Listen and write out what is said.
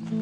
Mm-hmm.